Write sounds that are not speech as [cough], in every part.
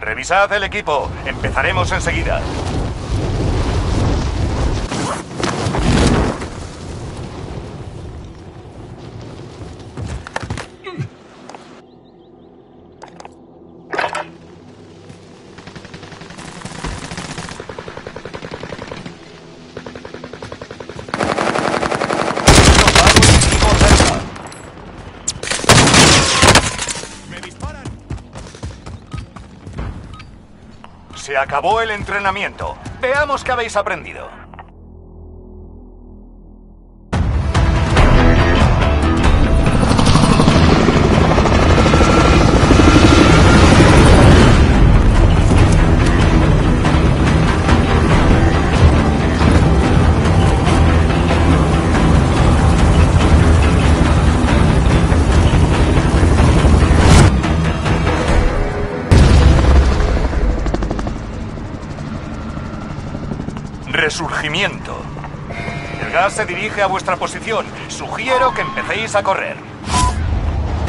Revisad el equipo. Empezaremos enseguida. Se acabó el entrenamiento. Veamos qué habéis aprendido. Resurgimiento. El gas se dirige a vuestra posición. Sugiero que empecéis a correr.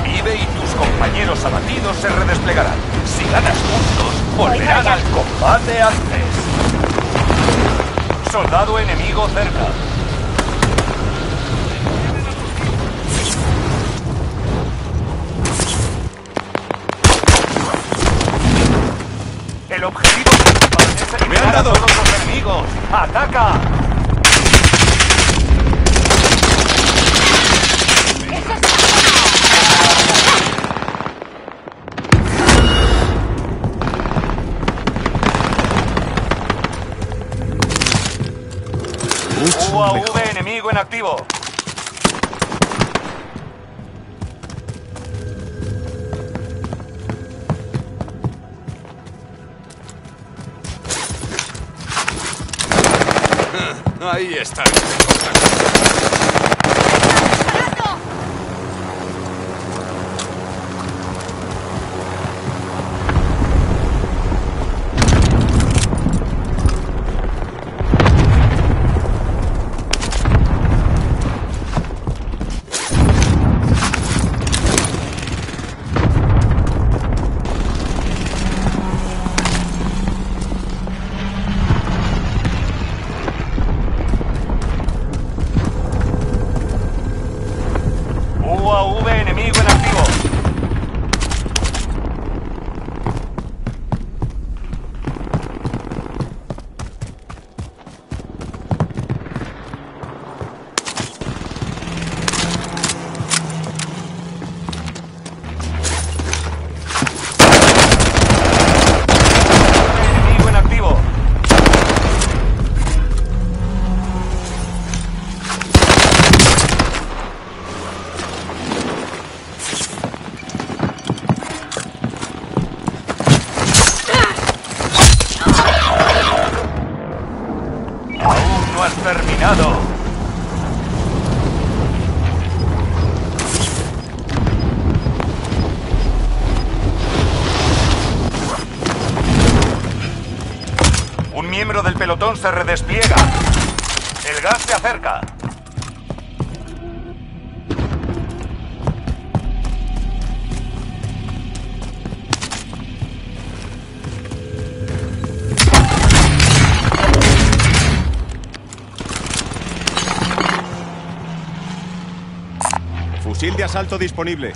Vive y tus compañeros abatidos se redesplegarán. Si ganas juntos, volverán al combate antes. Soldado enemigo cerca. ¡Ataca! UAV enemigo en activo. Está. Se redespliega. El gas se acerca. Fusil de asalto disponible.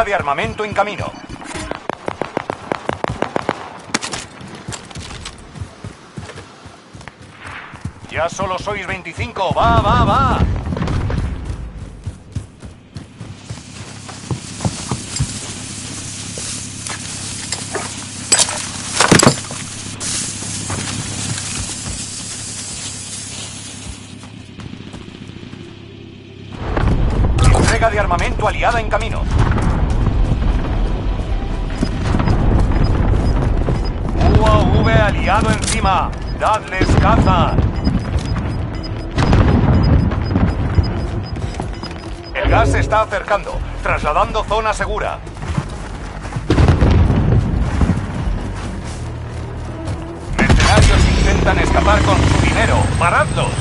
Entrega de armamento en camino. Ya solo sois 25. Va, va, va. Entrega de armamento aliada en camino. Dadles caza. El gas se está acercando, trasladando zona segura. Mercenarios intentan escapar con su dinero. ¡Paradlos!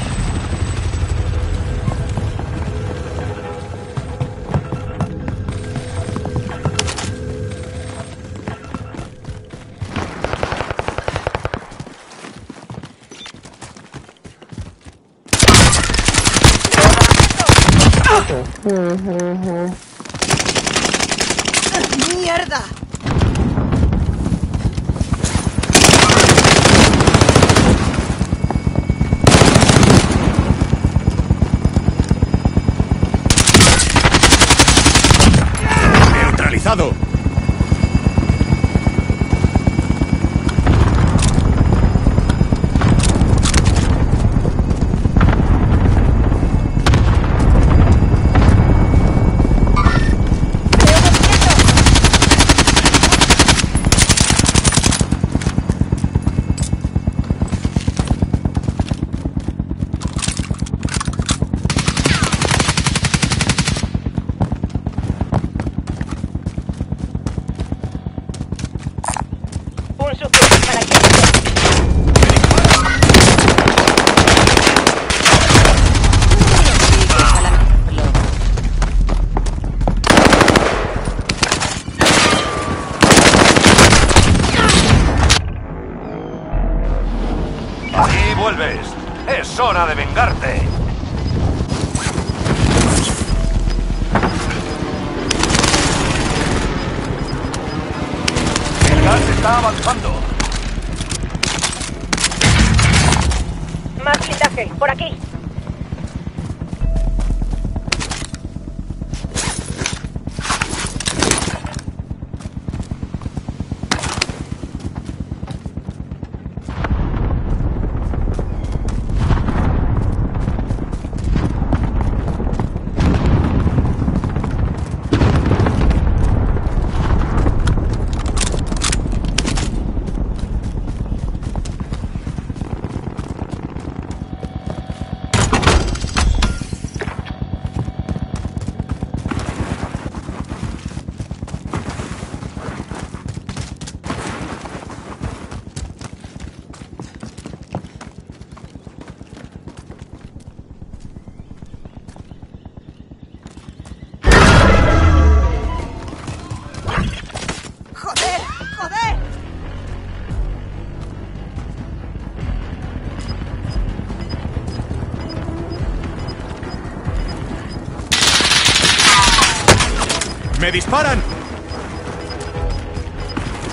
¡Me disparan!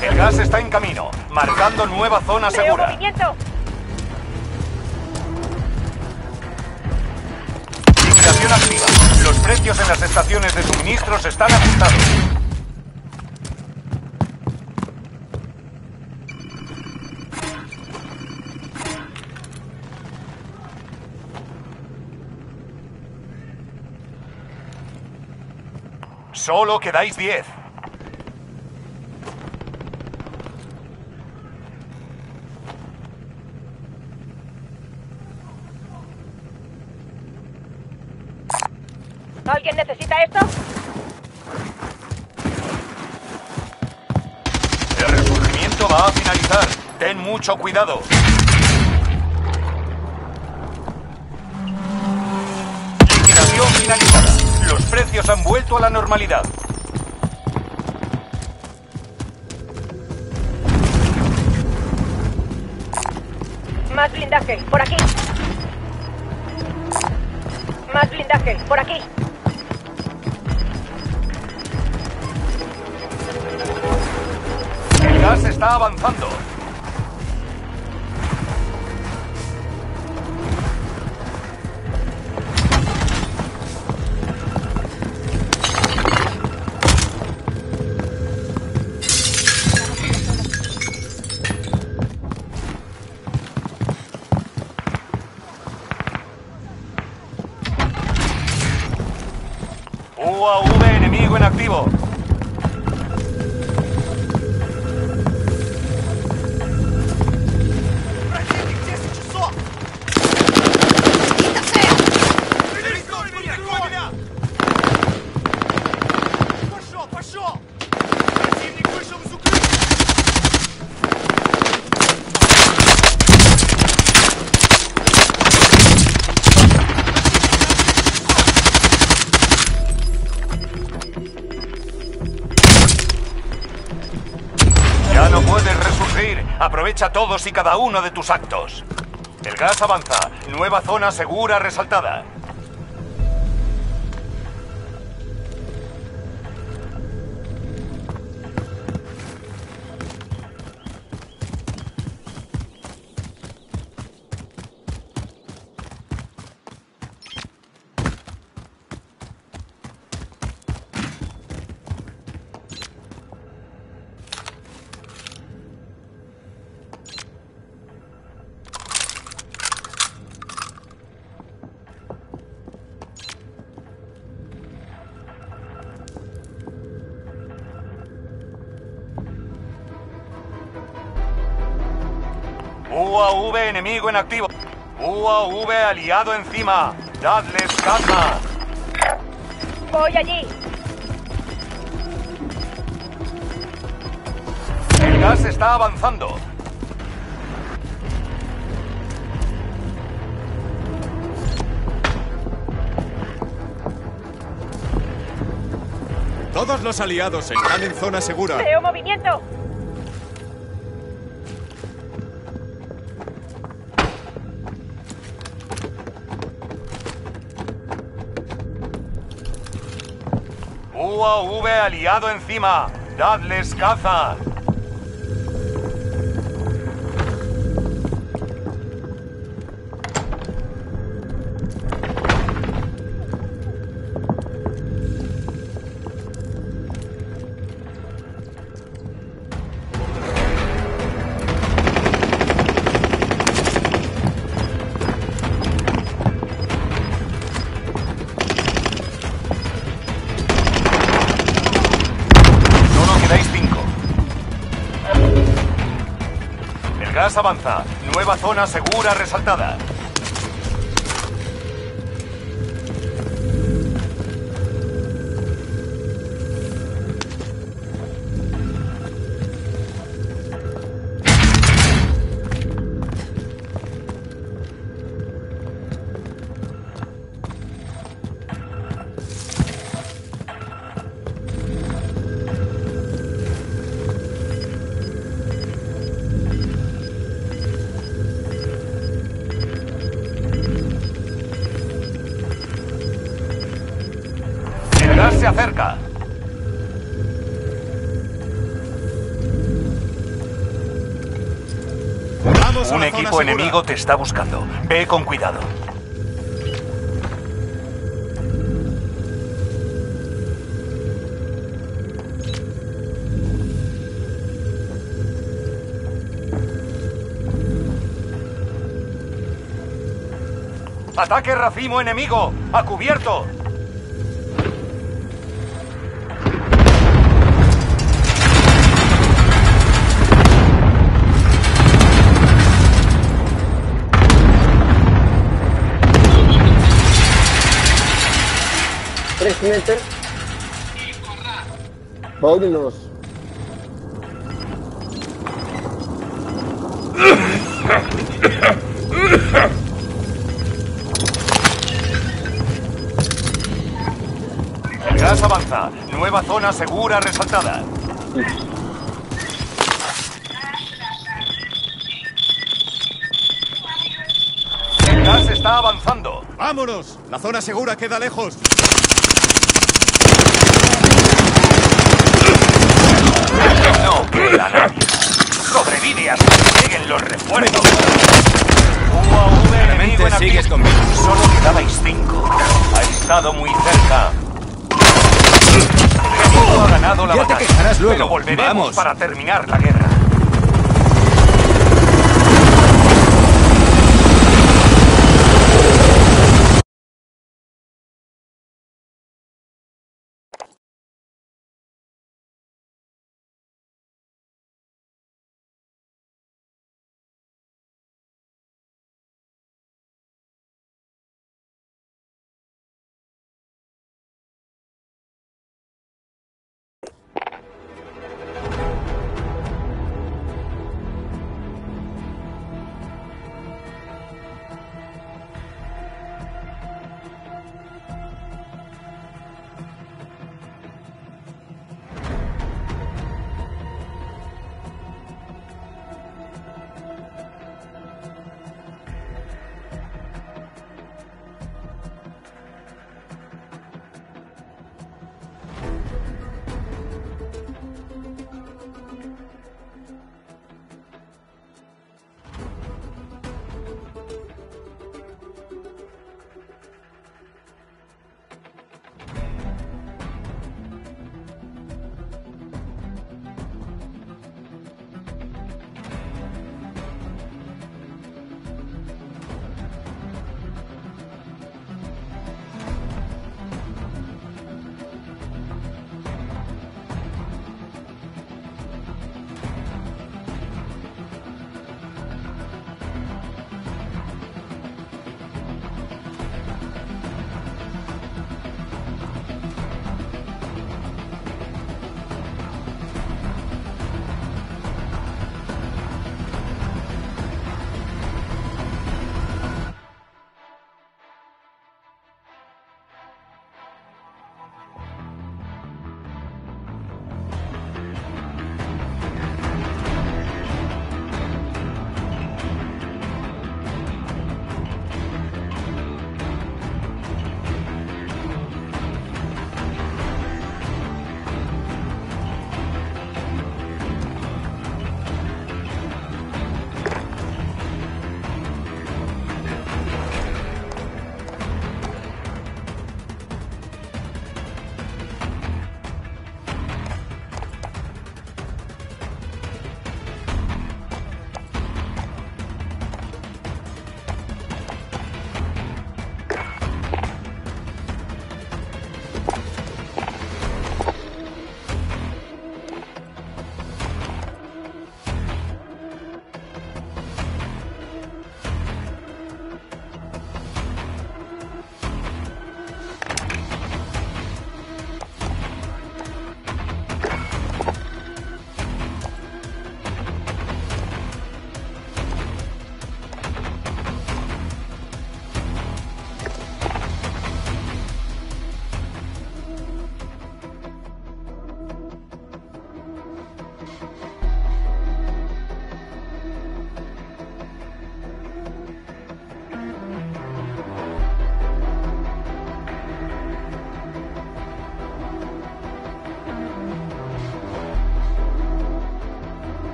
El gas está en camino, marcando nueva zona ¡Veo segura. Fixación activa. Los precios en las estaciones de suministros están ajustados. Solo quedáis 10. ¿Alguien necesita esto? El resurgimiento va a finalizar. Ten mucho cuidado. Liquidación finalizada. Los precios han vuelto a la normalidad. Blindaje, por. Aprovecha todos y cada uno de tus actos. El gas avanza. Nueva zona segura resaltada. Enemigo en activo. UAV aliado encima. Dadles caza. Voy allí. El gas está avanzando. Todos los aliados están en zona segura. Veo movimiento. UAV aliado encima. Dadles caza. Avanza. Nueva zona segura resaltada. equipo enemigo te está buscando. Ve con cuidado. ¡Ataque racimo enemigo! ¡A cubierto! Meter. Vámonos. El gas avanza. Nueva zona segura resaltada. El gas está avanzando. ¡Vámonos! La zona segura queda lejos. No queda nadie. Lleguen los refuerzos. UAV sigues conmigo. Solo quedabais cinco. Ha estado muy cerca. El enemigo ha ganado la Ya te batalla. quejarás luego. Pero volveremos Vamos. para terminar la guerra.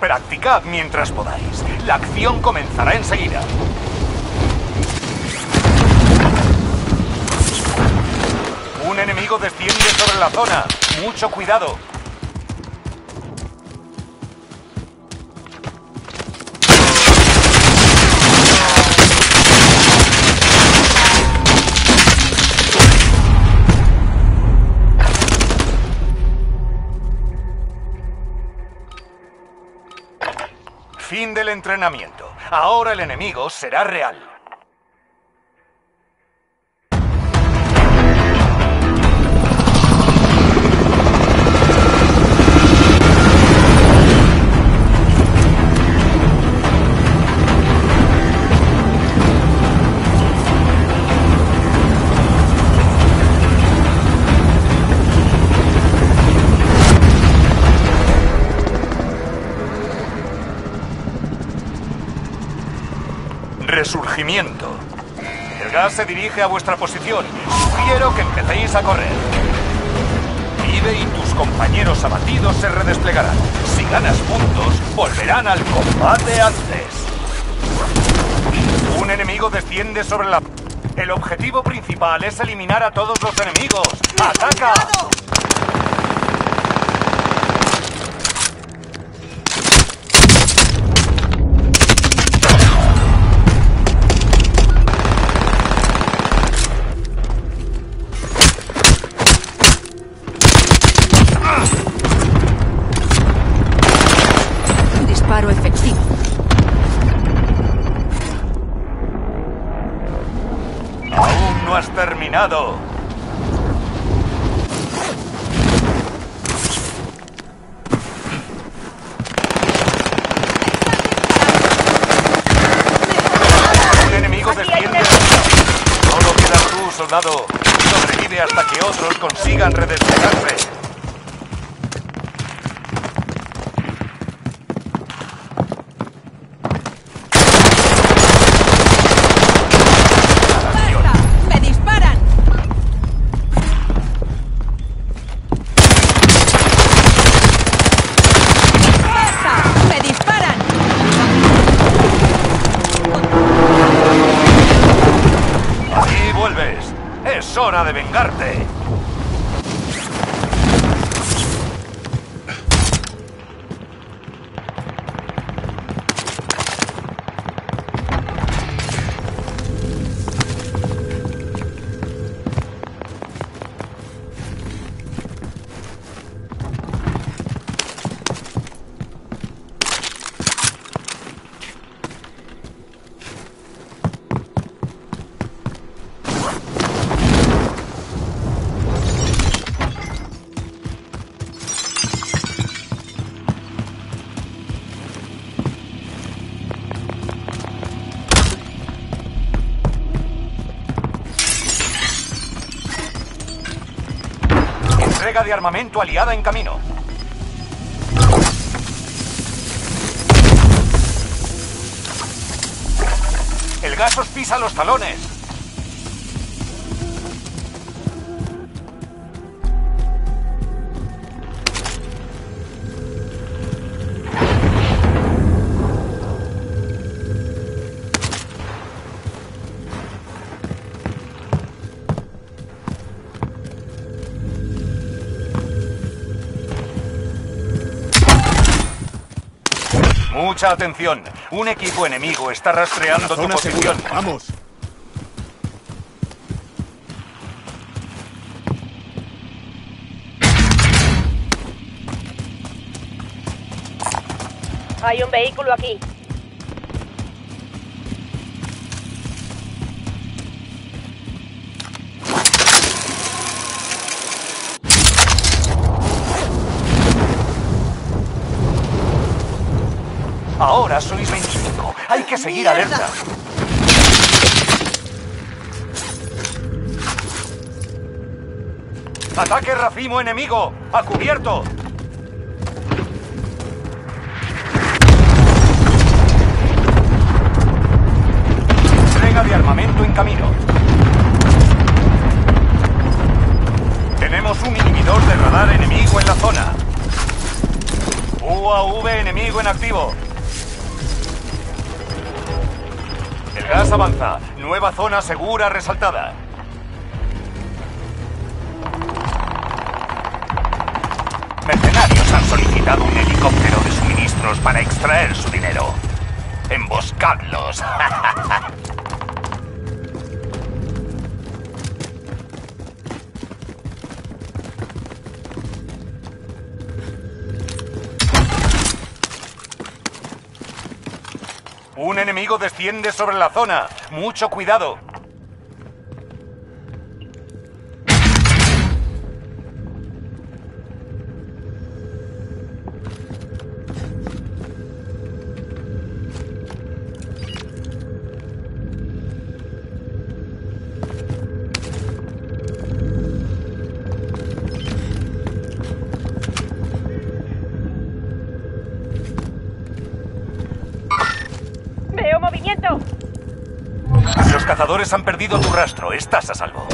Practicad mientras podáis. La acción comenzará enseguida. Un enemigo desciende sobre la zona. Mucho cuidado. Fin del entrenamiento. Ahora el enemigo será real. Resurgimiento. El gas se dirige a vuestra posición. Sugiero que empecéis a correr. Vive y tus compañeros abatidos se redesplegarán. Si ganas puntos, volverán al combate antes. Un enemigo desciende sobre la... El objetivo principal es eliminar a todos los enemigos. ¡Ataca! De armamento aliada en camino. El gas os pisa los talones. Mucha atención. Un equipo enemigo está rastreando tu segura. posición. Vamos. Hay un vehículo aquí. Seguir ¡Mierda! alerta. ¡Ataque racimo enemigo! ¡A cubierto! Entrega de armamento en camino. Tenemos un inhibidor de radar enemigo en la zona. UAV enemigo en activo. El gas avanza. Nueva zona segura resaltada. Mercenarios han solicitado un helicóptero de suministros para extraer su dinero. Emboscadlos. [laughs] Un enemigo desciende sobre la zona. Mucho cuidado. Cazadores han perdido tu rastro. Estás a salvo.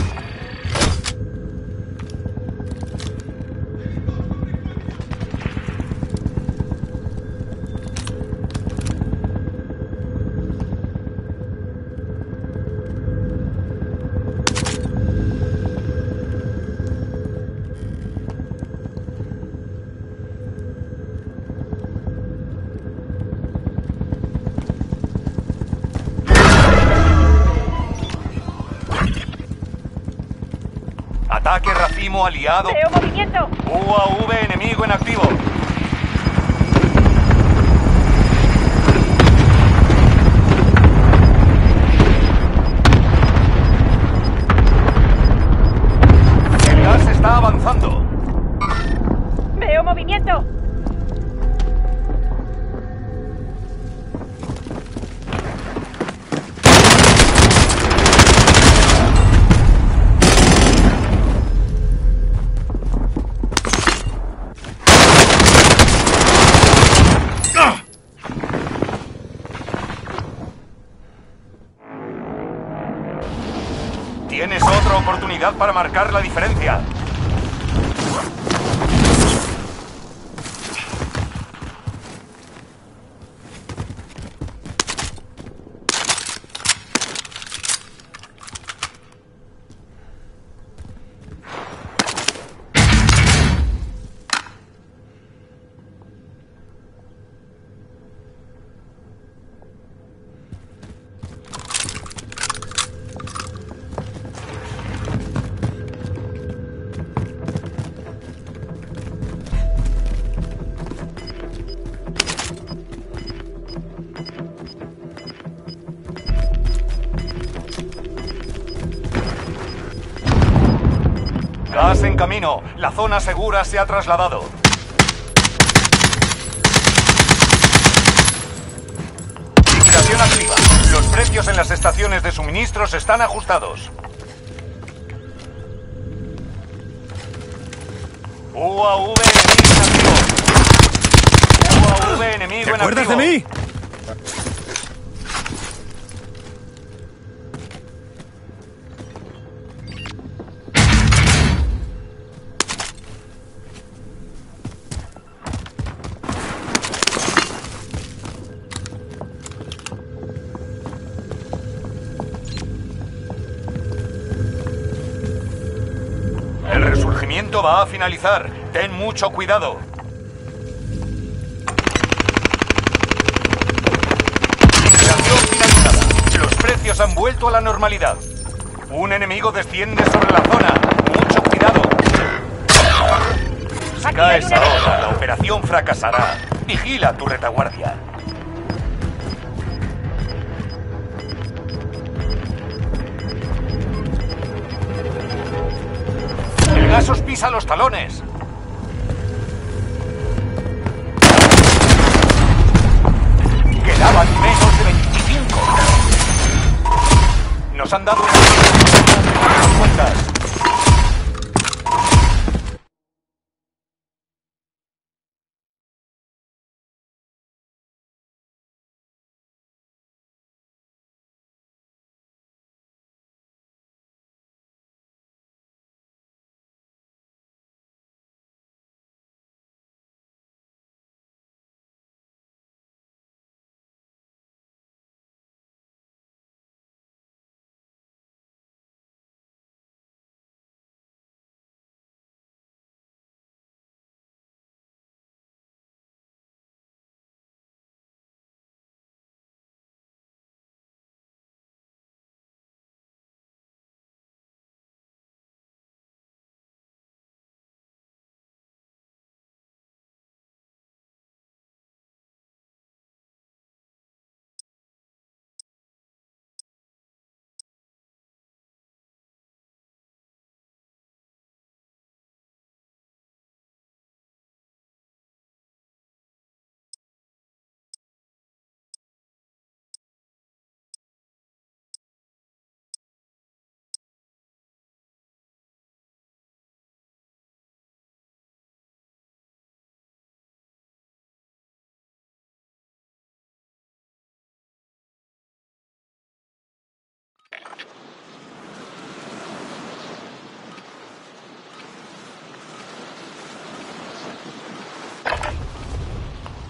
Aliado. Veo movimiento. UAV enemigo en activo. La zona segura se ha trasladado. Vigilación activa. Los precios en las estaciones de suministros están ajustados. Va a finalizar. Ten mucho cuidado. Vigilación finalizada. Los precios han vuelto a la normalidad. Un enemigo desciende sobre la zona. Mucho cuidado. Si caes ahora, la operación fracasará. Vigila tu retaguardia. Gas os pisa los talones. Quedaban menos de 25. Nos han dado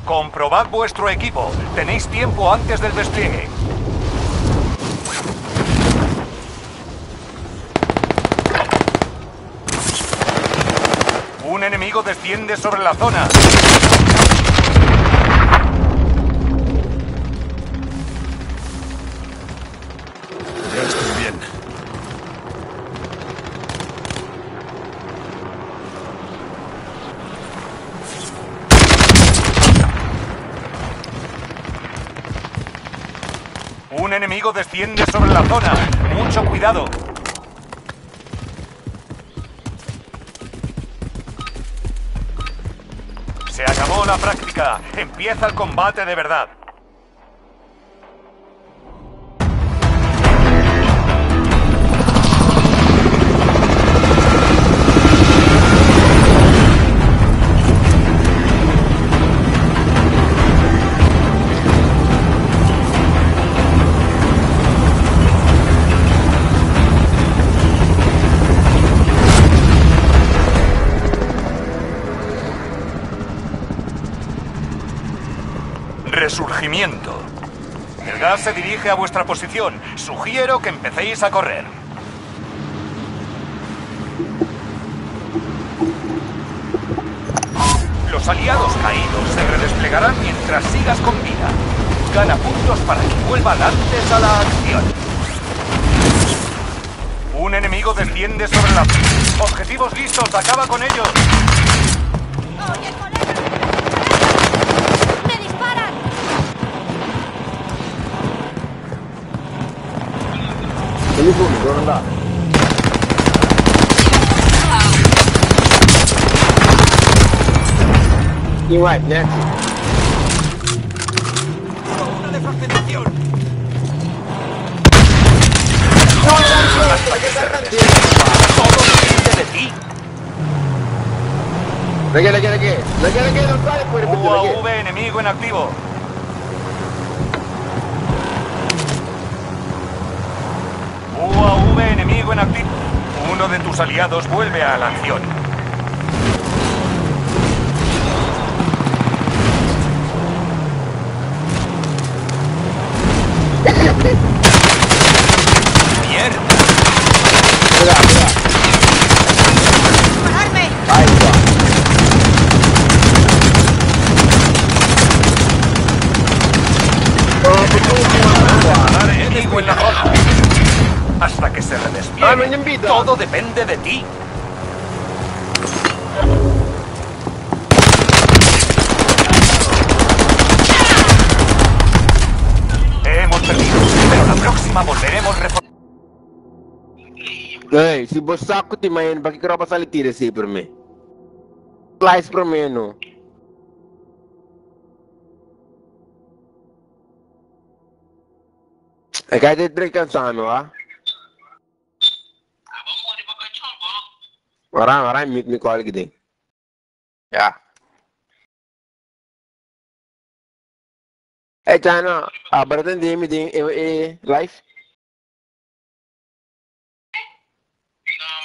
Comprobad vuestro equipo. Tenéis tiempo antes del despliegue. Un enemigo desciende sobre la zona. Enemigo desciende sobre la zona. Mucho cuidado. Se acabó la práctica. Empieza el combate de verdad. Resurgimiento. El gas se dirige a vuestra posición. Sugiero que empecéis a correr. Los aliados caídos se redesplegarán mientras sigas con vida. Gana puntos para que vuelvan antes a la acción. Un enemigo desciende sobre la... Objetivos listos, acaba con ellos. Ti. Lagi, lagi, lagi. Lagi, lagi, don't try it, puede, puede, lagi. UAV enemigo en. UAV enemigo en activo. Uno de tus aliados vuelve a la acción. si bos ako ti main pakikira pa sa litire si per me. Slice per me no. E kai det break kan sa me wa. Ora ora mi mi call gide. Ya. E chana, abratan demi demi e life.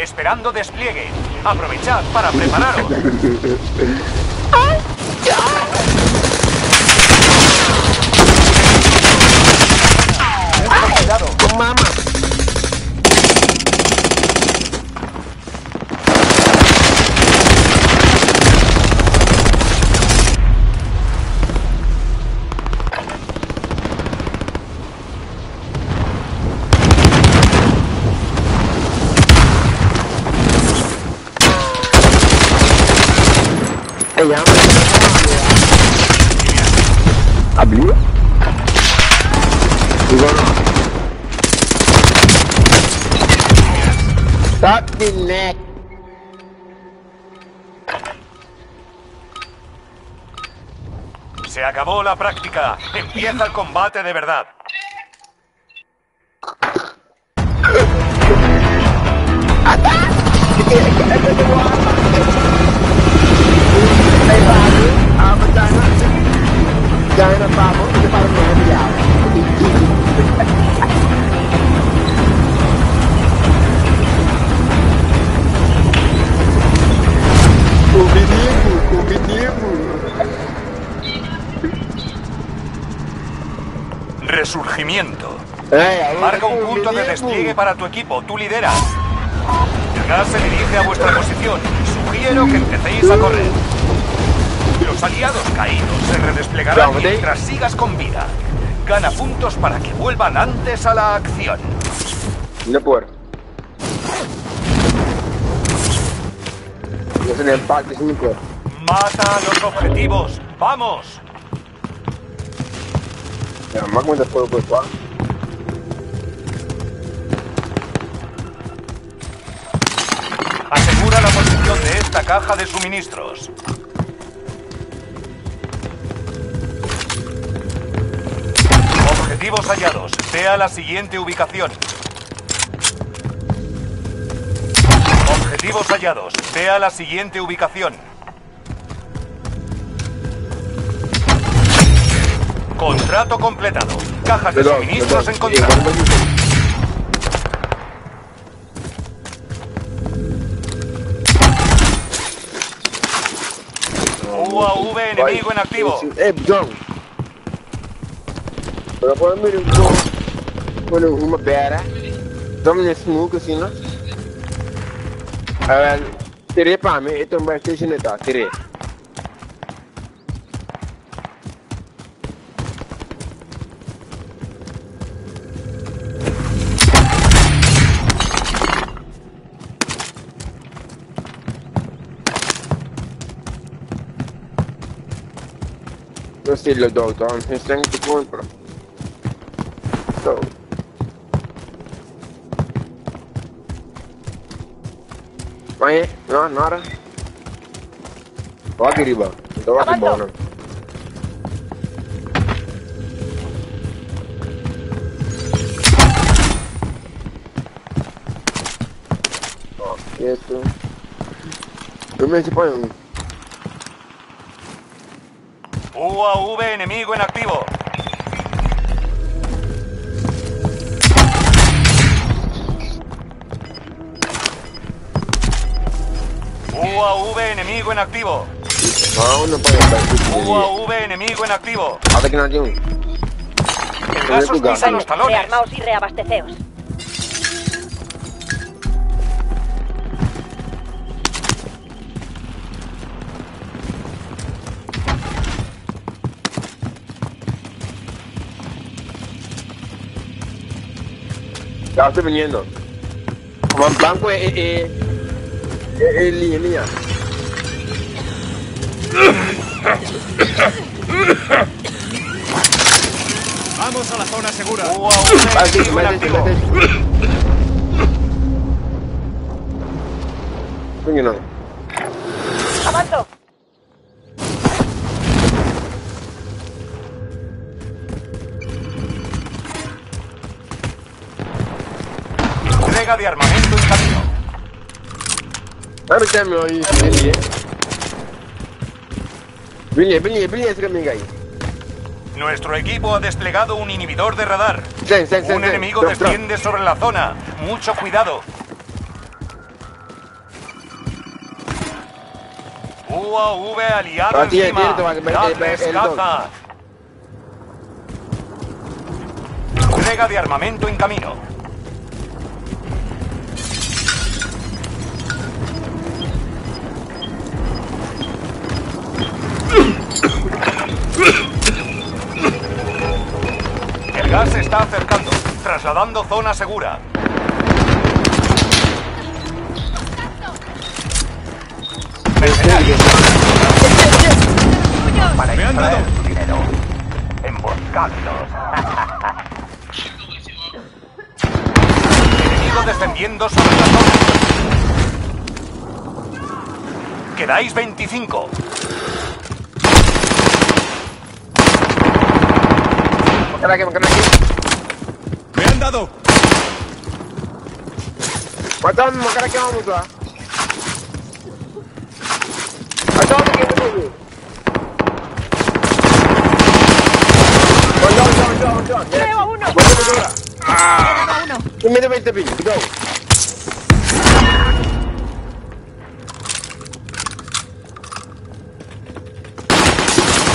Esperando despliegue. Aprovechad para prepararos. [laughs] Eh, llama. Abli? You gonna... Stop the neck. Se acabó la práctica. Empieza el combate de verdad. Ah, [laughs] Resurgimiento. Eh, Marca un punto de despliegue para tu equipo. Tú lideras. El gas se dirige a vuestra posición. Sugiero que empecéis a correr. Los aliados caídos se redesplegarán mientras sigas con vida. Gana puntos para que vuelvan antes a la acción. No puedo. Soy el empate, es cuerpo. Mata a los objetivos. ¡Vamos! Ya, más cuenta puedo pues, va. Asegura la posición de esta caja de suministros. Objetivos hallados. Sea la siguiente ubicación. Objetivos hallados. Sea la siguiente ubicación. Contrato completado. Cajas de suministros encontradas. UAV enemigo en activo. Agora me ligou. Olha uma beira. Estamos nesse muco assim, né? É, tirei para mim, então vai ter gente tá, tirei. Eu sei, Lodão, então, a gente tem que comprar. Bra. Så. Vai, no, nada. Vai, riba. Então vai que bom, Isso. Eu me põe um. UAV enemigo en activo. UAV enemigo en activo. Não, não pode estar. UAV enemigo en activo. Até que não tinha um. El gas os pisa los talones. Rearmaos y reabasteceos. Ya estoy viniendo. Como en blanco es, es, Vamos a la zona segura. ¡Avanzo! Entrega de armamento en camino. Ya me oí, Billy, eh. Billy, Billy, Billy, ese caminho aí. Nuestro equipo ha desplegado un inhibidor de radar. Un enemigo desciende sobre la zona. Mucho cuidado. UAV aliado tiene, encima. el- caza. Entrega de armamento en camino. Está acercando, trasladando zona segura. Para Me han extraer dado. tu dinero. En buscadlos. Enemigo descendiendo sobre la zona. Quedáis 25. Me queda aquí, me queda aquí. ¡Me han dado! Mataron, me queda aquí, vamos a. Mataron, me queda aquí. One down, down, down, down. Yes. Veo a uno. One down, one down. Queda uno. Give me the 20 pin. Go.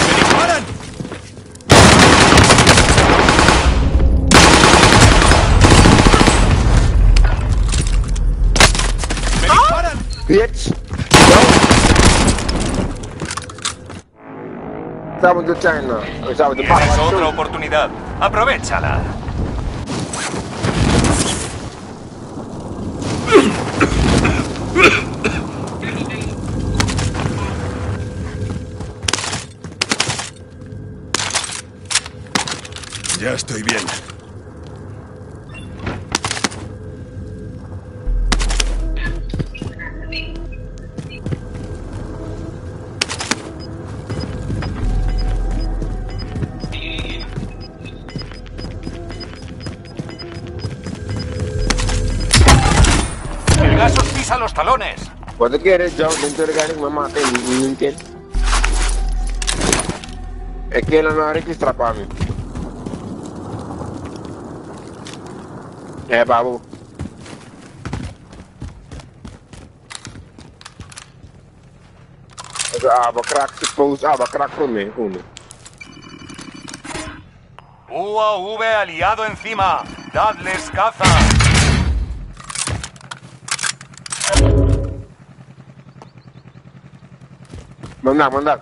¡Me disparan! ¡Me disparan! Bitch. Go. Estamos de China. Estamos de Tienes otra oportunidad. Aprovechala. Ya estoy bien. Cuando quieres, yo dentro garage me maté, no entiendo. Es que él no registra para mí. Eh, babu. Ah, va crack suppose. Va crack voor me, gewoon. UAV aliado encima. Dadles caza. Mandar, mandar.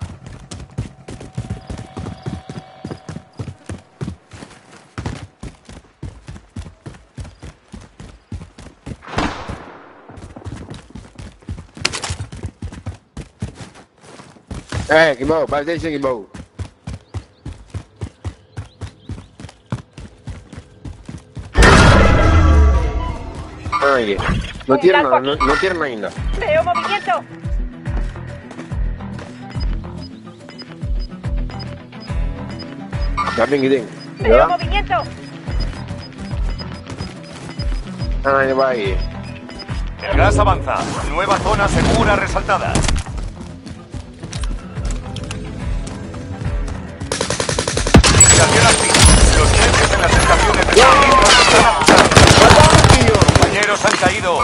Eh, bij deze Gimbo. Ay, no tiene nada, no, no tiene ainda. Veo movimiento. Veo Ja? movimiento. Ah, ya va ahí. El gas avanza. Nueva zona segura resaltada. Activa. Los jefes en las estaciones de dan, tío? Compañeros han caído.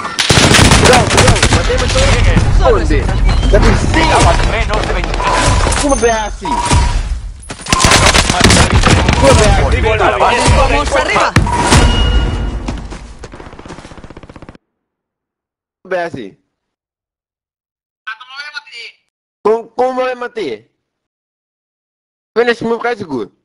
Cuidado, cuidado. Menos de 20. Kom op, Beassi. La base. ¡Vamos arriba! Beassi. Kom, kom maar, Mattie. Finish move, zo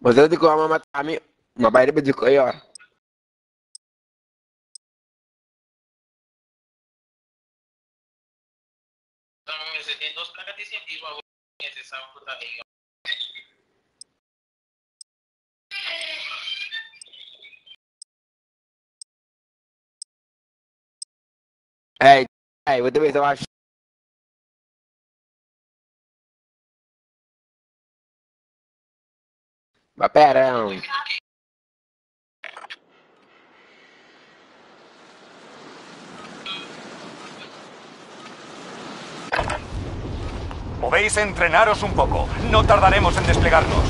Mas Maksudnya di kuama tá mat kami ngapain baju koyo. Ei, ei, é, é, eu também eu acho um. Podéis entrenaros un poco. No tardaremos en desplegarnos.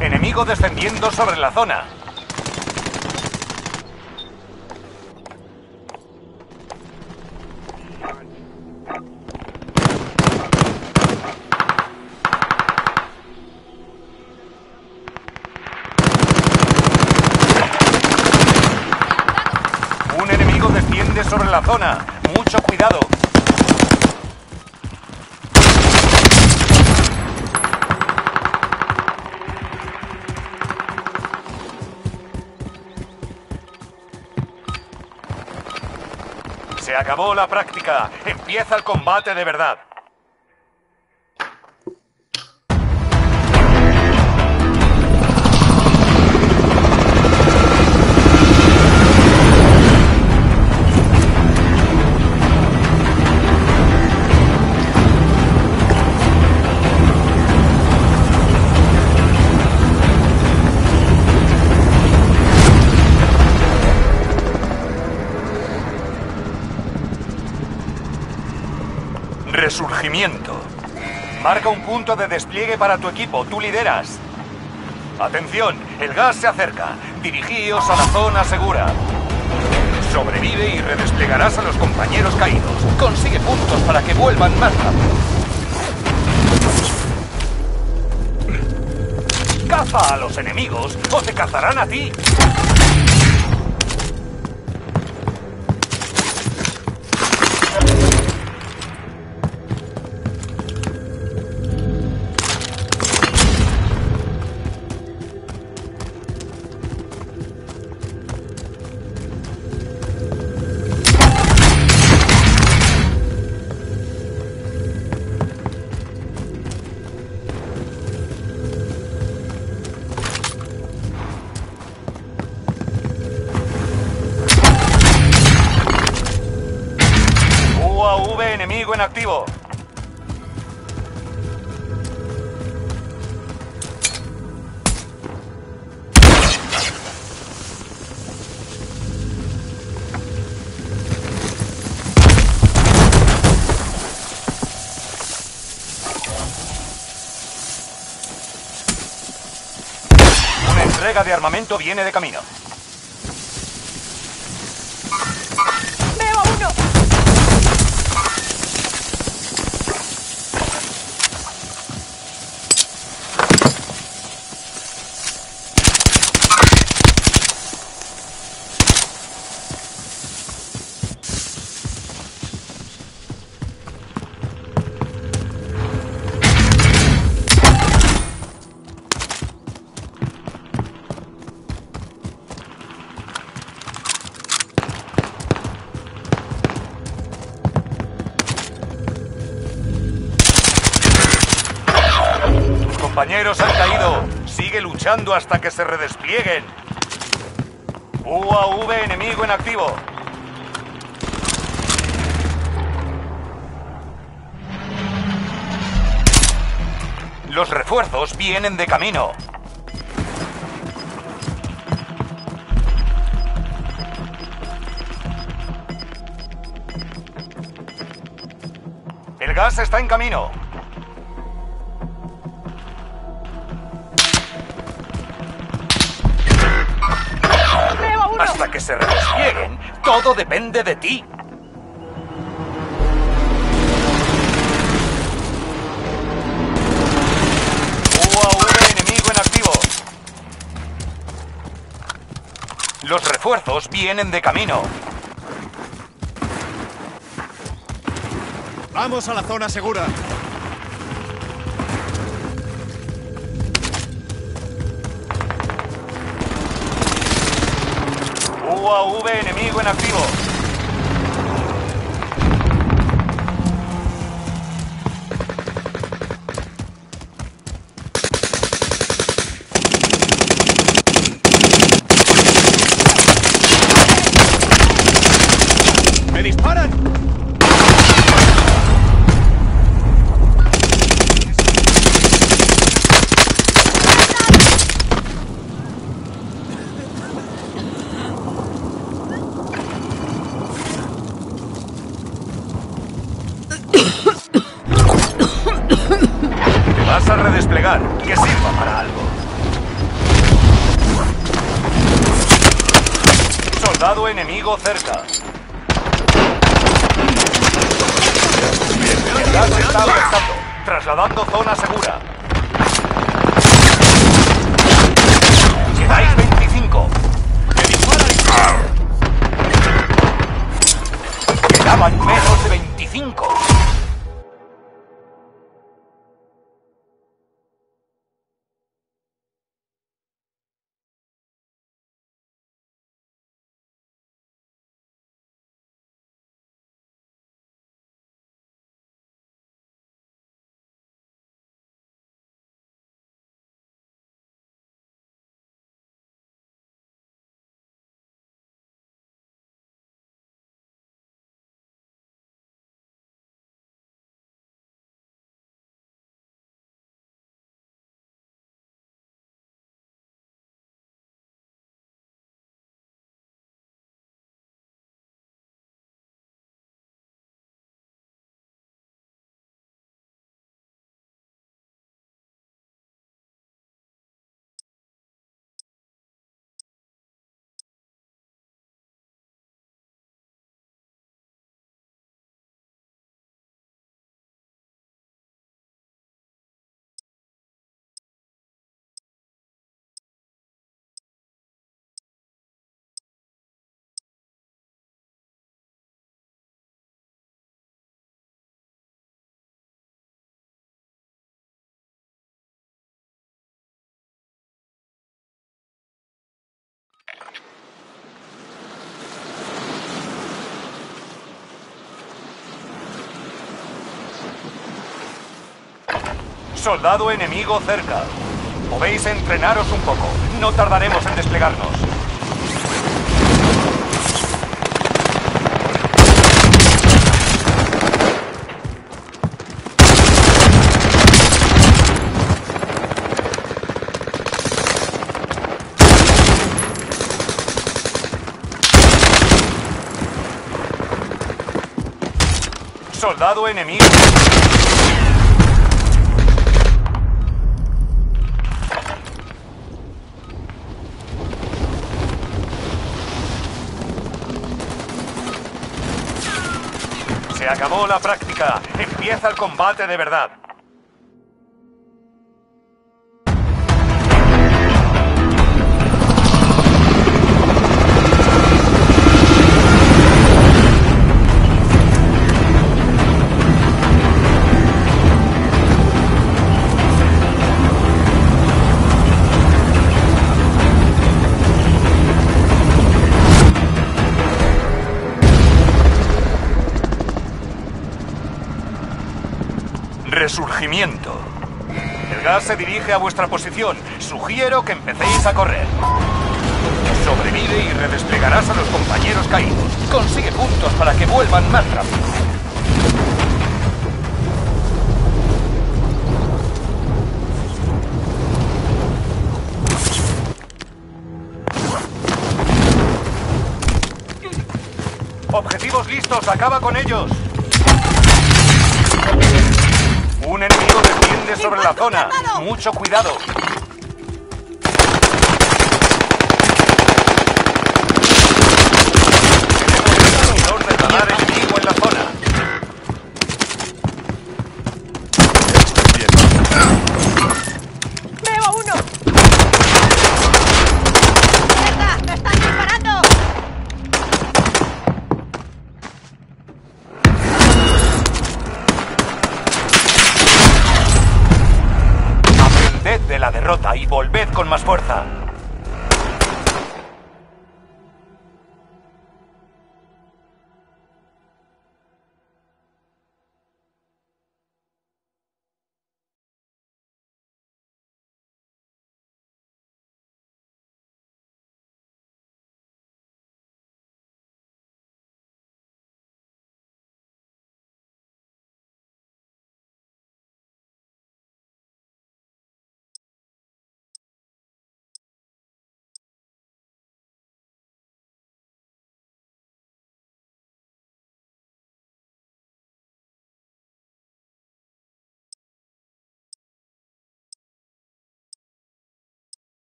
Enemigo descendiendo sobre la zona. sobre la Mucho cuidado. Se acabó la práctica. Empieza el combate de verdad. Resurgimiento. Marca un punto de despliegue para tu equipo. Tú lideras. Atención, el gas se acerca. Dirigíos a la zona segura. Sobrevive y redesplegarás a los compañeros caídos. Consigue puntos para que vuelvan más rápido. Caza a los enemigos o te cazarán a ti. Activo. Una entrega de armamento viene de camino. Hasta que se redesplieguen. UAV enemigo en activo. Los refuerzos vienen de camino. El gas está en camino. Todo depende de ti. UAV enemigo en activo. Los refuerzos vienen de camino. Vamos a la zona segura. Enemigo en activo. Enemigo cerca. El gas está avanzando. Trasladando zona segura. Soldado enemigo cerca. Podéis entrenaros un poco. No tardaremos en desplegarnos. Soldado enemigo. Acabó la práctica. Empieza el combate de verdad. Se dirige a vuestra posición. Sugiero que empecéis a correr. Sobrevive y redesplegarás a los compañeros caídos. Consigue puntos para que vuelvan más rápido. Objetivos listos, acaba con ellos. Sobre la zona. Mucho cuidado.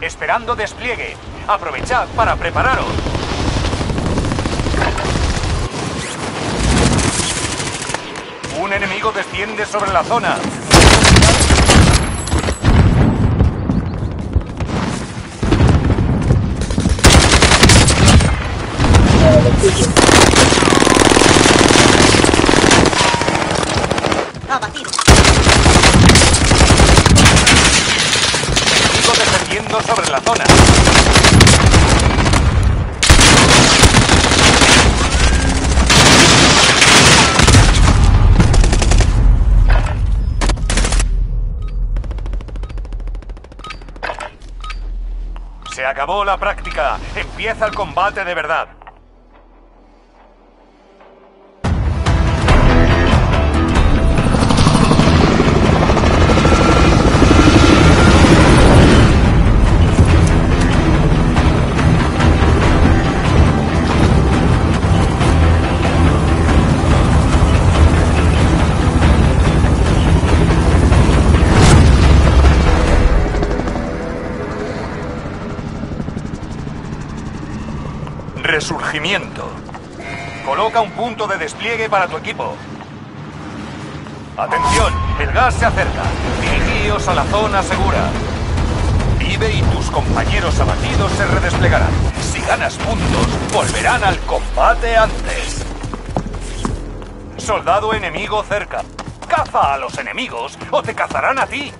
Esperando despliegue. Aprovechad para prepararos. Un enemigo desciende sobre la zona. Abatido. Enemigo sobre la zona. Se acabó la práctica. Empieza el combate de verdad. Resurgimiento. Coloca un punto de despliegue para tu equipo. Atención, el gas se acerca. Dirigíos a la zona segura. Vive y tus compañeros abatidos se redesplegarán. Si ganas puntos, volverán al combate antes. Soldado enemigo cerca. Caza a los enemigos o te cazarán a ti.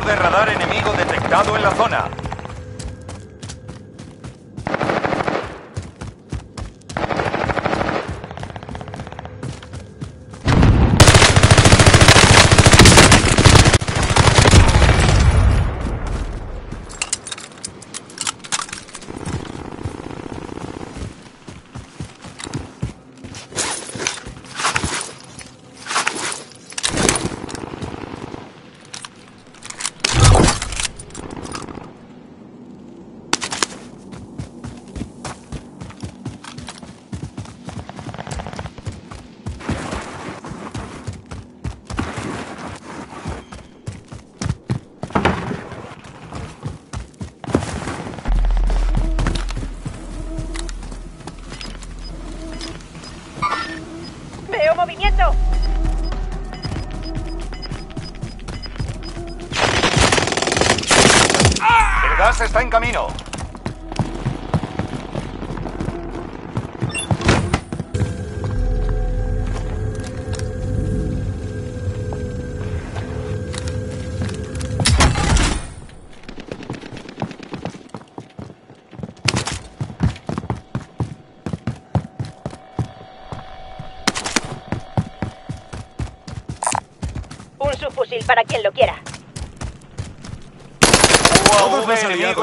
De radar enemigo detectado en la zona.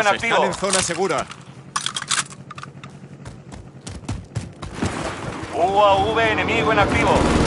En están activo. en zona segura. UAV enemigo en activo.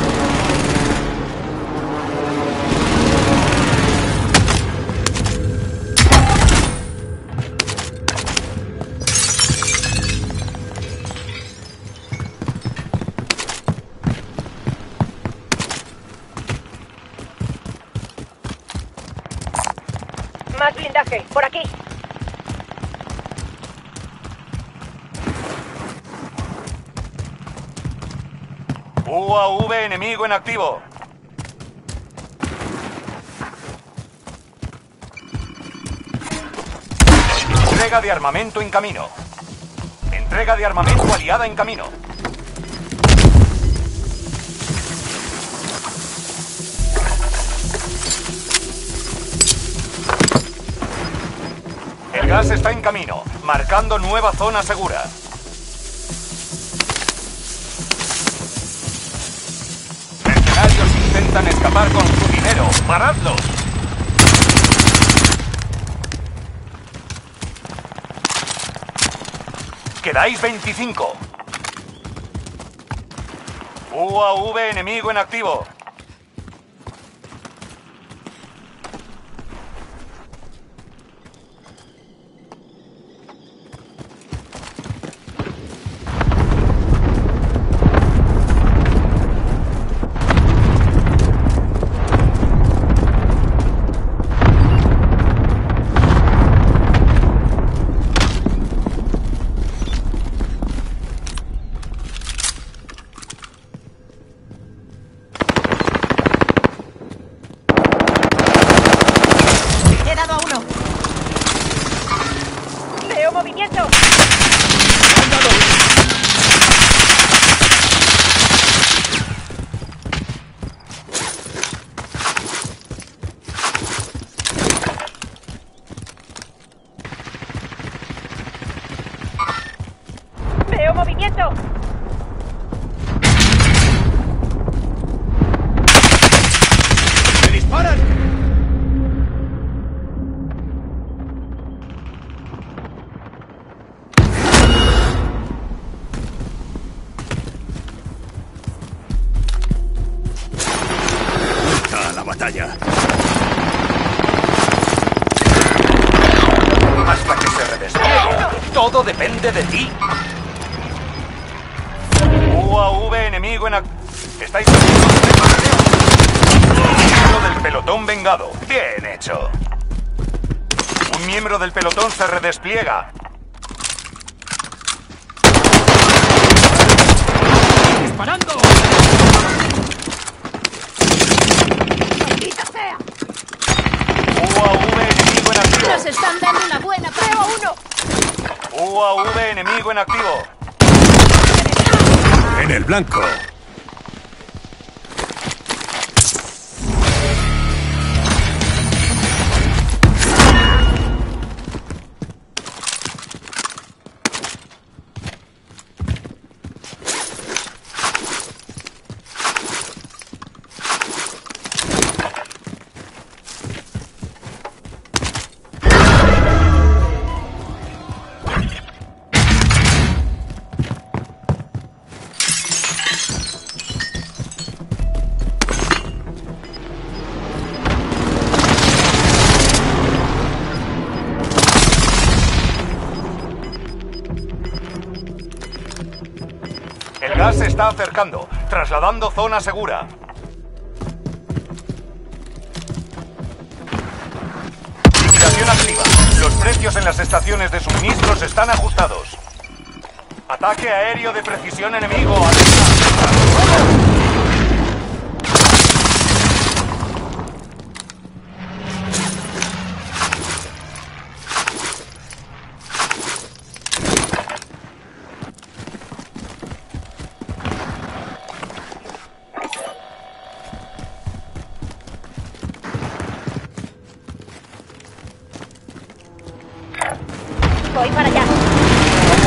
Enemigo en activo. Entrega de armamento en camino. Entrega de armamento aliada en camino. El gas está en camino, marcando nueva zona segura. Escapar con su dinero. ¡Paradlos! Quedáis 25. UAV enemigo en activo. Blanco. Acercando, trasladando zona segura. Vigilación activa. Los precios en las estaciones de suministros están ajustados. Ataque aéreo de precisión enemigo. Alerta.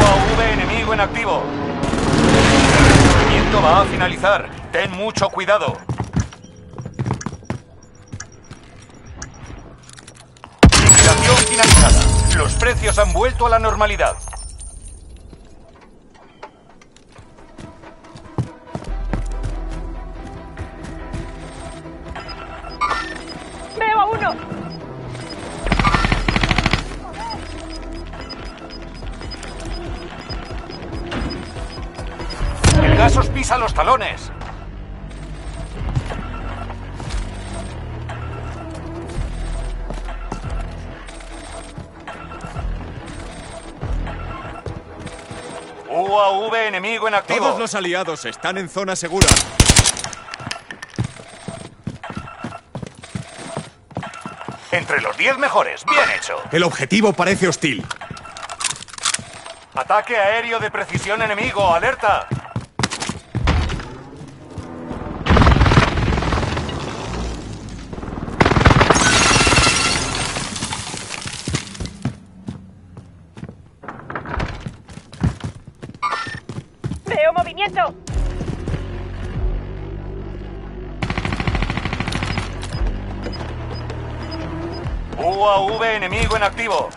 UAV enemigo en activo. El movimiento va a finalizar. Ten mucho cuidado. Vigilación finalizada. Los precios han vuelto a la normalidad. Los talones. UAV enemigo en activo. Todos los aliados están en zona segura. Entre los 10 mejores. Bien hecho. El objetivo parece hostil. Ataque aéreo de precisión enemigo. Alerta. UAV enemigo en activo.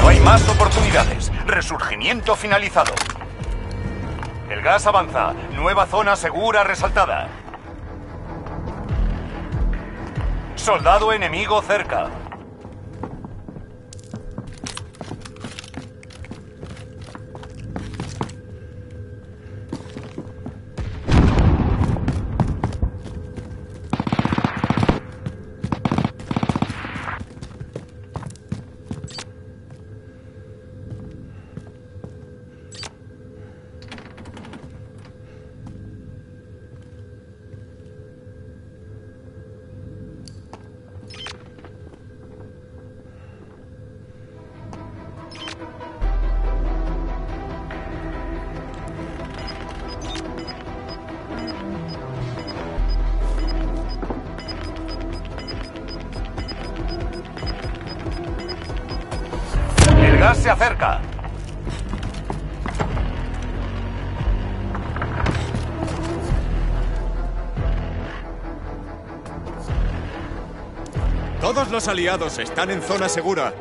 No hay más oportunidades. Resurgimiento finalizado. El gas avanza. Nueva zona segura resaltada. Soldado enemigo cerca. Los aliados están en zona segura.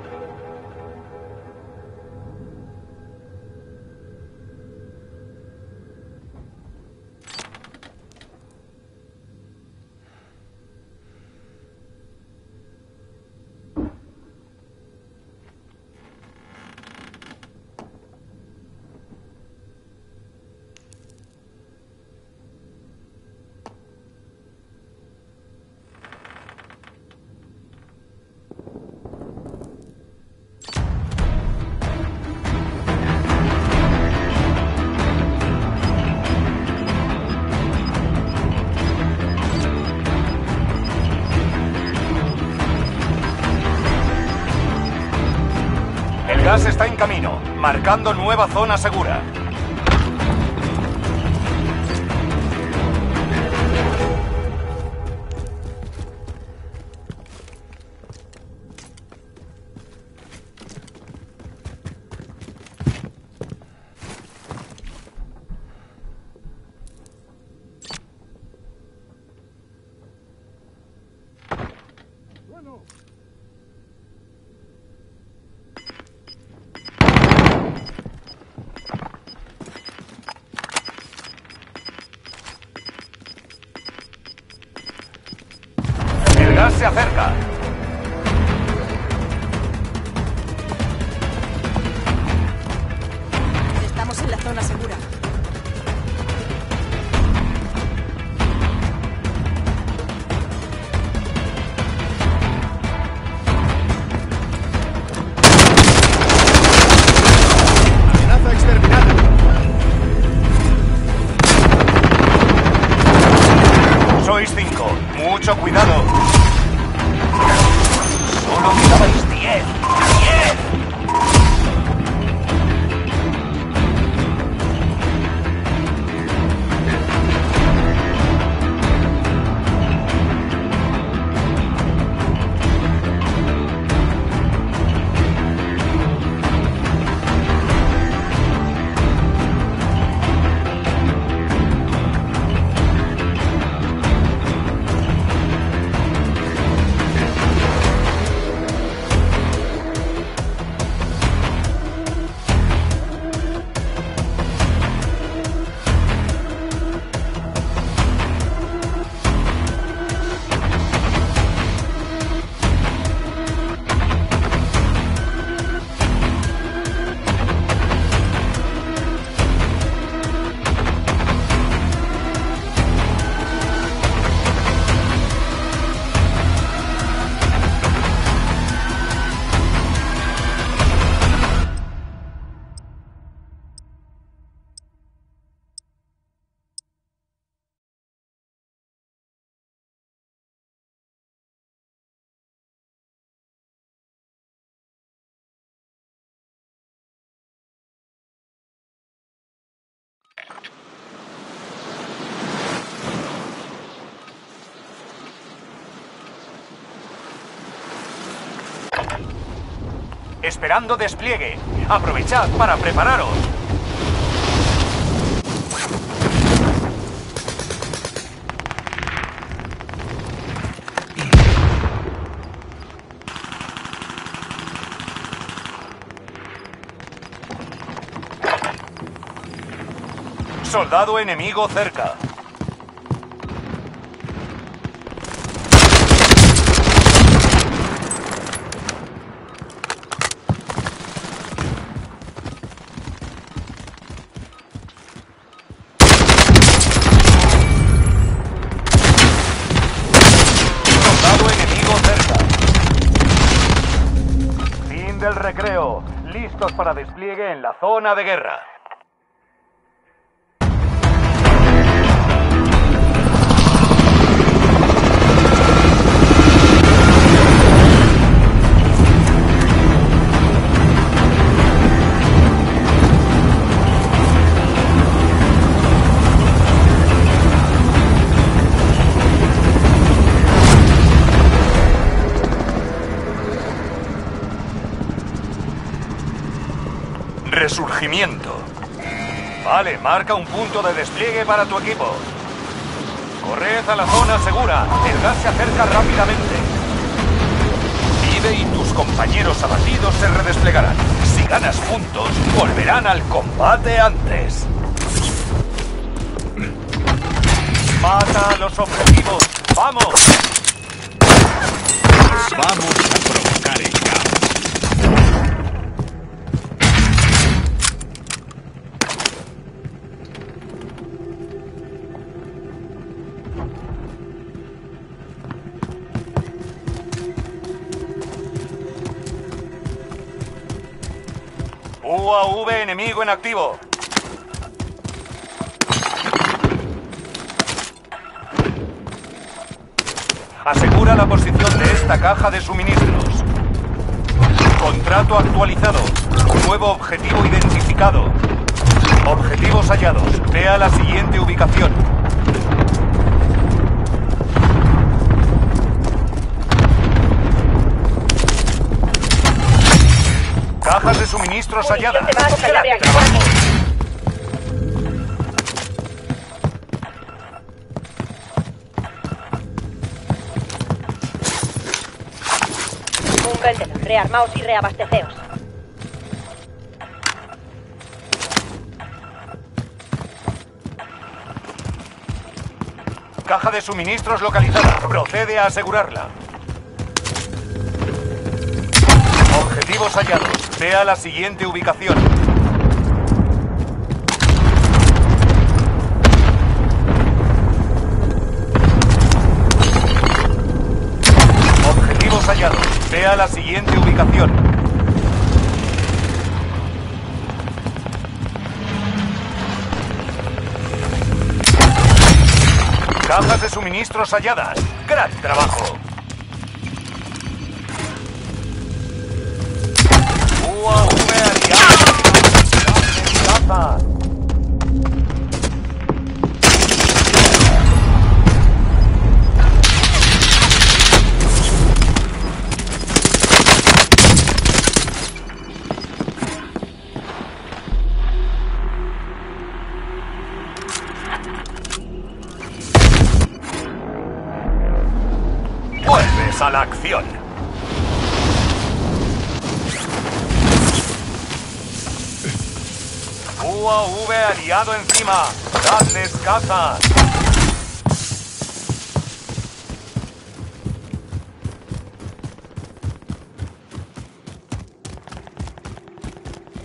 Marcando nueva zona segura. Esperando despliegue. Aprovechad para prepararos. Soldado enemigo cerca. Para despliegue en la zona de guerra. Resurgimiento. Vale, marca un punto de despliegue para tu equipo. Corred a la zona segura. El gas se acerca rápidamente. Vive y tus compañeros abatidos se redesplegarán. Si ganas puntos, volverán al combate antes. Mata a los objetivos. ¡Vamos! Vamos Enemigo en activo. Asegura la posición de esta caja de suministros. Contrato actualizado. Nuevo objetivo identificado. Objetivos hallados. Vea la siguiente ubicación. Cajas de suministros halladas. Rearmaos y reabasteceos. Caja de suministros localizada. Procede a asegurarla. Objetivos hallados. Vea la siguiente ubicación. Objetivos hallados. Vea la siguiente ubicación. Cajas de suministros halladas. Gran trabajo. Caza.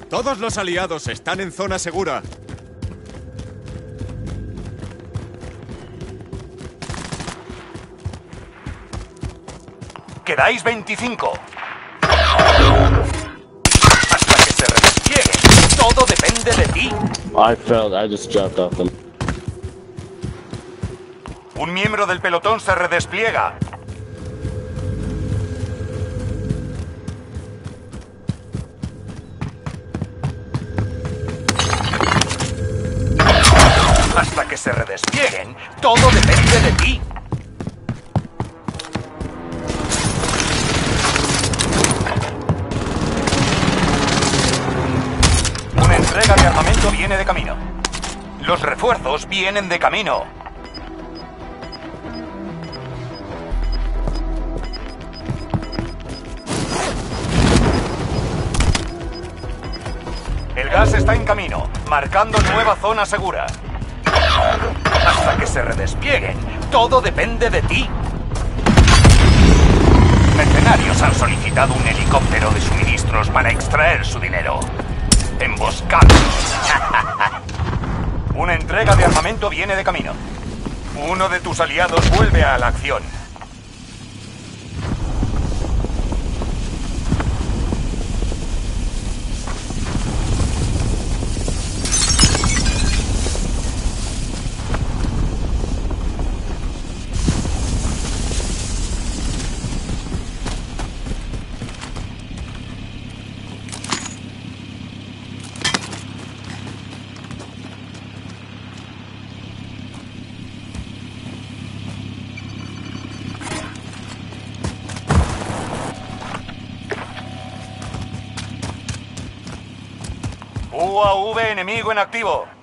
Todos los aliados están en zona segura. Quedáis 25. Hasta que se. Todo depende de ti. I failed. I just dropped off them. Miembro del pelotón se redespliega. Hasta que se redesplieguen, todo depende de ti. Una entrega de armamento viene de camino. Los refuerzos vienen de camino. Está en camino, marcando nueva zona segura. Hasta que se redesplieguen, todo depende de ti. Mercenarios han solicitado un helicóptero de suministros para extraer su dinero. Emboscados. [laughs] Una entrega de armamento viene de camino. Uno de tus aliados vuelve a la acción. sigo en activo.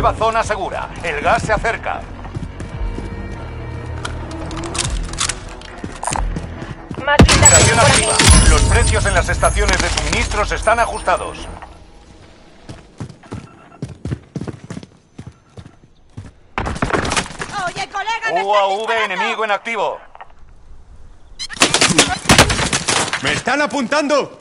nueva zona segura. El gas se acerca. Los precios en las estaciones de suministros están ajustados. Oye, colega, UAV enemigo en activo. ¡Me están apuntando!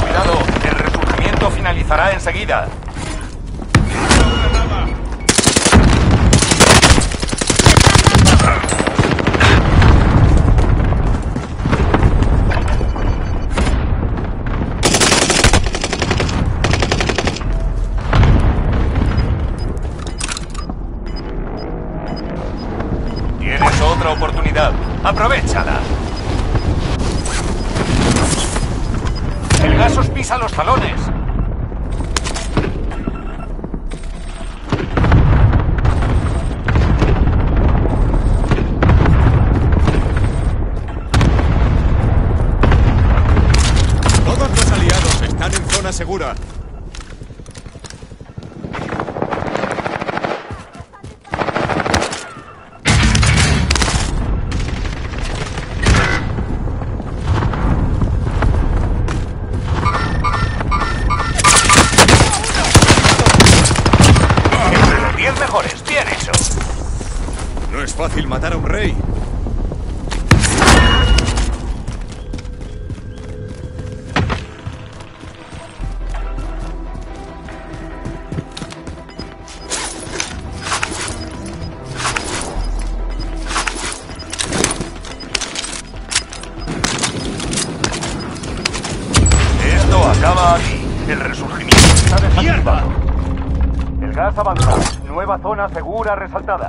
¡Cuidado! El resurgimiento finalizará enseguida. figura resaltada.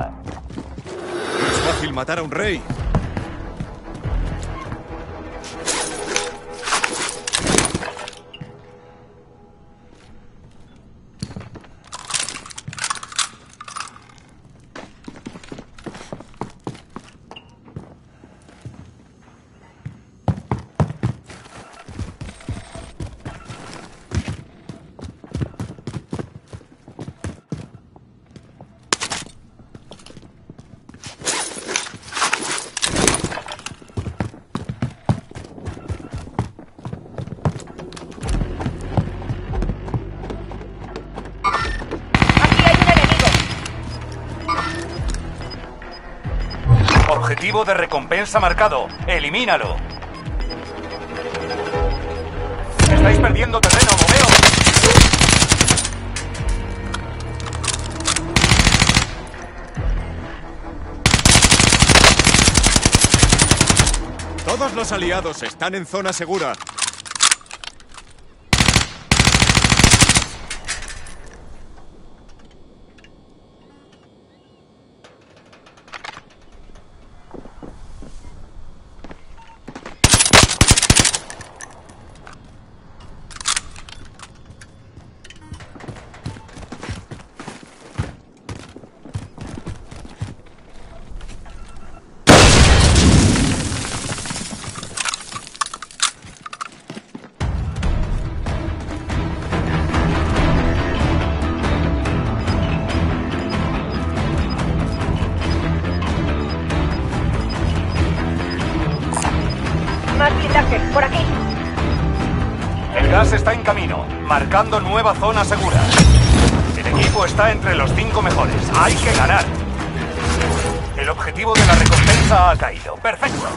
De recompensa marcado. Elimínalo. Estáis perdiendo terreno, moveo. Todos los aliados están en zona segura. En camino, marcando nueva zona segura. El equipo está entre los cinco mejores. Hay que ganar. El objetivo de la recompensa ha caído. Perfecto.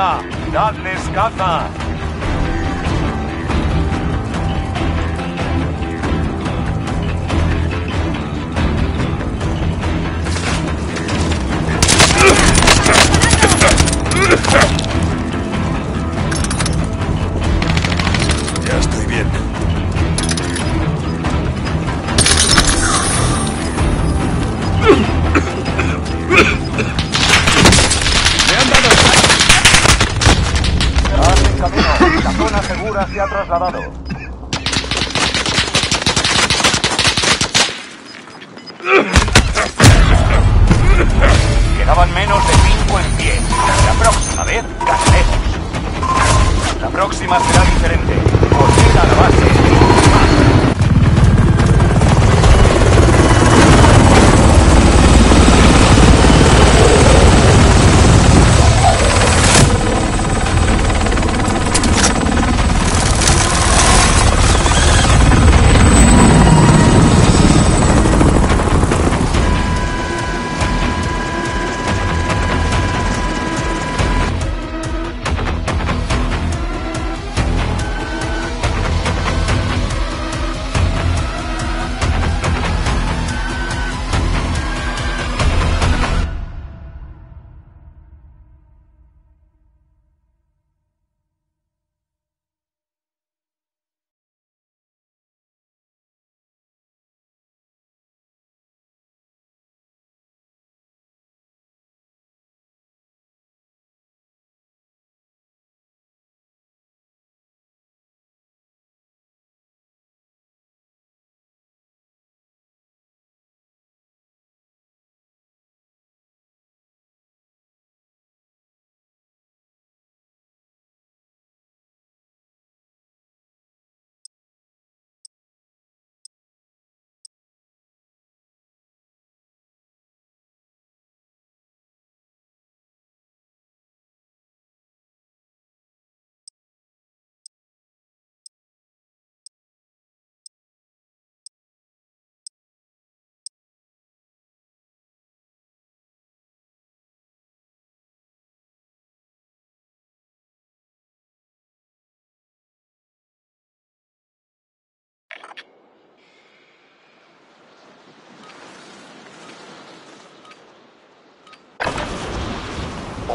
Dadles caza.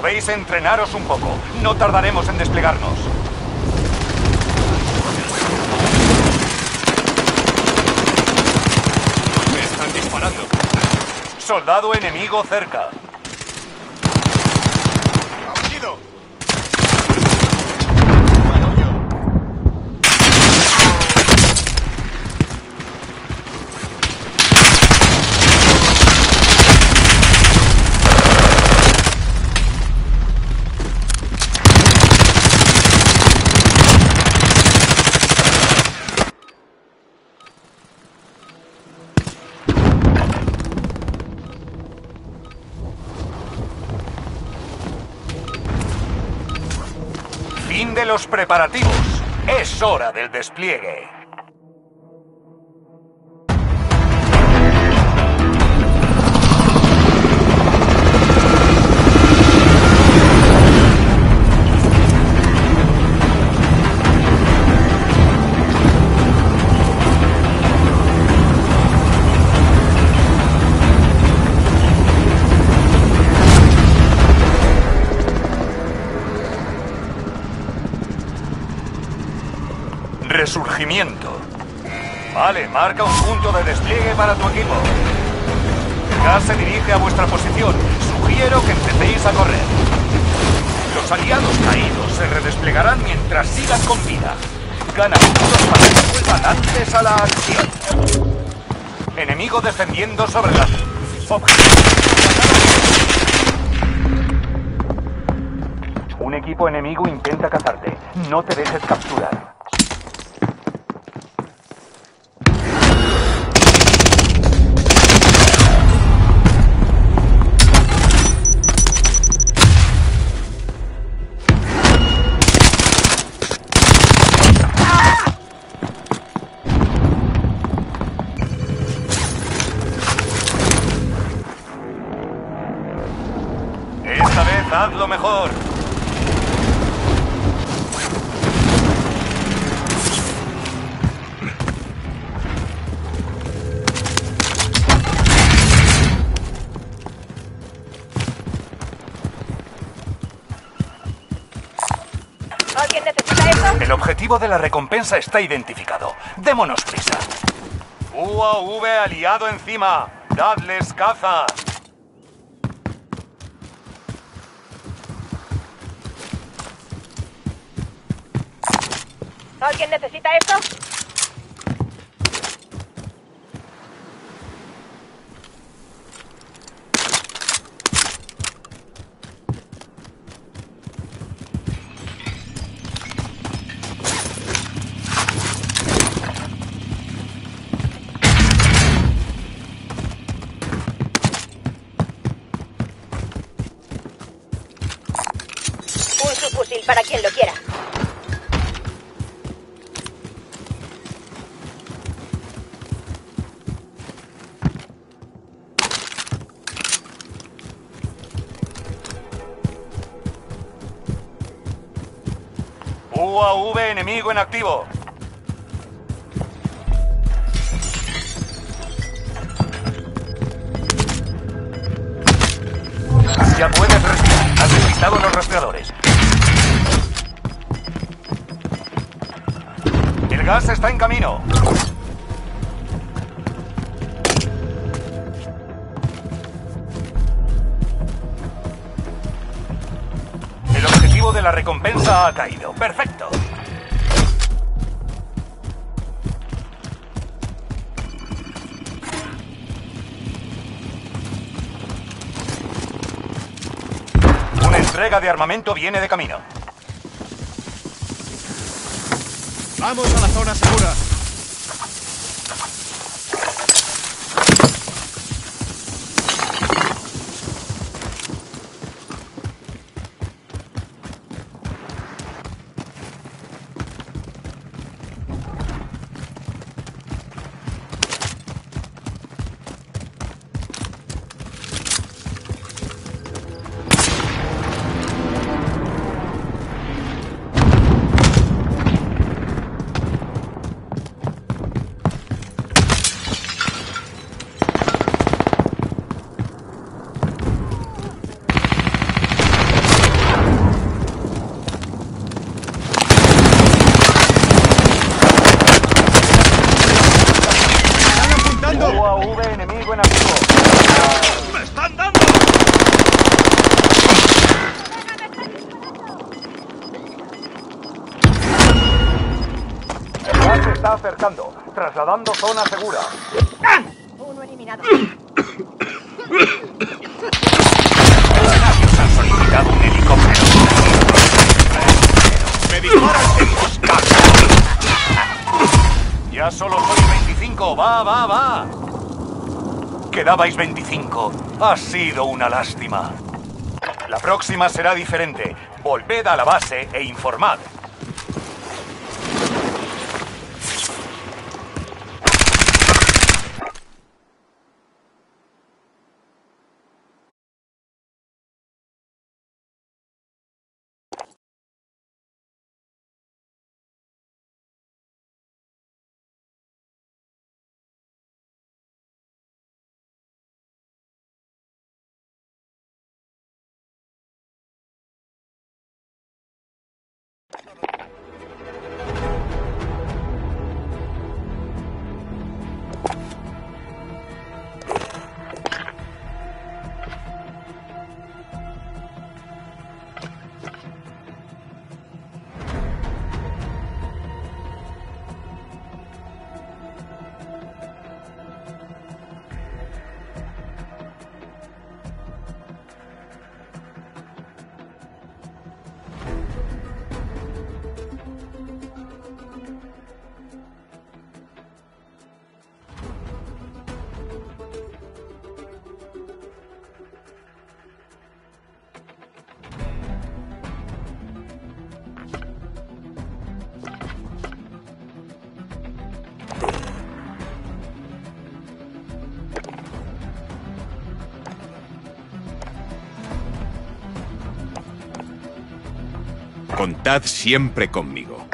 Podéis entrenaros un poco. No tardaremos en desplegarnos. Me están disparando. Soldado enemigo cerca. Los preparativos. Es hora del despliegue. Vale, marca un punto de despliegue para tu equipo. Gas se dirige a vuestra posición. Sugiero que empecéis a correr. Los aliados caídos se redesplegarán mientras sigan con vida. Gana puntos para que vuelvan antes a la acción. Enemigo defendiendo sobre la... Objetivo. Un equipo enemigo intenta cazarte. No te dejes capturar. Mejor. ¿Alguien necesita eso? El objetivo de la recompensa está identificado. Démonos prisa. UAV aliado encima. Dadles caza. ¿Alguien necesita eso? Un subfusil para quien lo quiera. Enemigo en activo. Ya puedes respirar. Has despistado los rastreadores. El gas está en camino. El objetivo de la recompensa ha caído. Perfecto. Entrega de armamento viene de camino. Vamos a la zona segura. Zona segura. Uno eliminado. Mercenarios han solicitado un helicóptero. ¡Me disparan! Ya solo soy 25. Va, va, va. Quedabais 25. Ha sido una lástima. La próxima será diferente. Volved a la base e informad. Contad siempre conmigo.